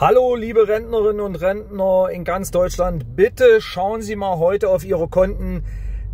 Hallo liebe Rentnerinnen und Rentner in ganz Deutschland, bitte schauen Sie mal heute auf Ihre Konten.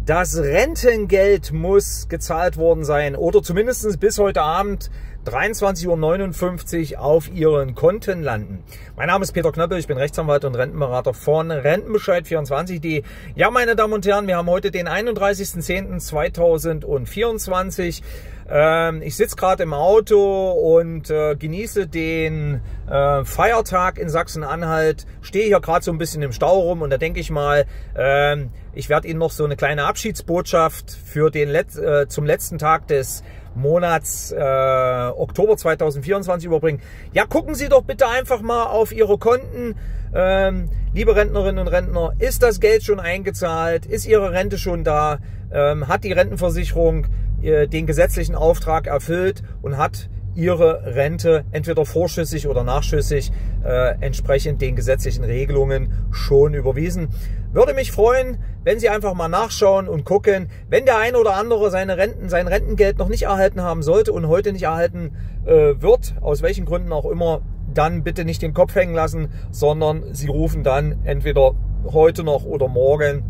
Das Rentengeld muss gezahlt worden sein oder zumindest bis heute Abend 23.59 Uhr auf Ihren Konten landen. Mein Name ist Peter Knöppel, ich bin Rechtsanwalt und Rentenberater von Rentenbescheid24.de. Ja, meine Damen und Herren, wir haben heute den 31.10.2024. Ähm, ich sitze gerade im Auto und äh, genieße den äh, Feiertag in Sachsen-Anhalt. Stehe hier gerade so ein bisschen im Stau rum und da denke ich mal, ähm, ich werde Ihnen noch so eine kleine Abschiedsbotschaft für den Let äh, zum letzten Tag des Monats äh, Oktober 2024 überbringen. Ja, gucken Sie doch bitte einfach mal auf Ihre Konten. Ähm, liebe Rentnerinnen und Rentner, ist das Geld schon eingezahlt? Ist Ihre Rente schon da? Ähm, hat die Rentenversicherung den gesetzlichen Auftrag erfüllt und hat ihre Rente entweder vorschüssig oder nachschüssig äh, entsprechend den gesetzlichen Regelungen schon überwiesen. Würde mich freuen, wenn Sie einfach mal nachschauen und gucken, wenn der eine oder andere seine Renten, sein Rentengeld noch nicht erhalten haben sollte und heute nicht erhalten äh, wird, aus welchen Gründen auch immer, dann bitte nicht den Kopf hängen lassen, sondern Sie rufen dann entweder heute noch oder morgen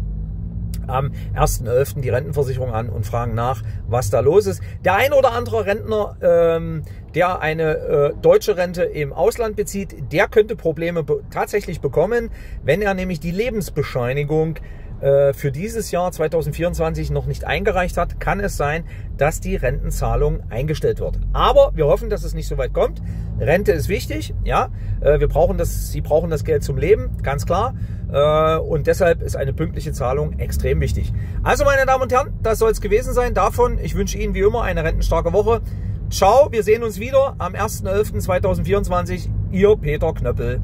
am 1.11. die Rentenversicherung an und fragen nach, was da los ist. Der ein oder andere Rentner, ähm, der eine äh, deutsche Rente im Ausland bezieht, der könnte Probleme be tatsächlich bekommen, wenn er nämlich die Lebensbescheinigung äh, für dieses Jahr 2024 noch nicht eingereicht hat, kann es sein, dass die Rentenzahlung eingestellt wird. Aber wir hoffen, dass es nicht so weit kommt. Rente ist wichtig, ja. Äh, wir brauchen das, Sie brauchen das Geld zum Leben, ganz klar. Äh, und deshalb ist eine pünktliche Zahlung extrem wichtig. Also, meine Damen und Herren, das soll es gewesen sein davon. Ich wünsche Ihnen wie immer eine rentenstarke Woche. Ciao, wir sehen uns wieder am 1.11.2024. Ihr Peter Knöppel.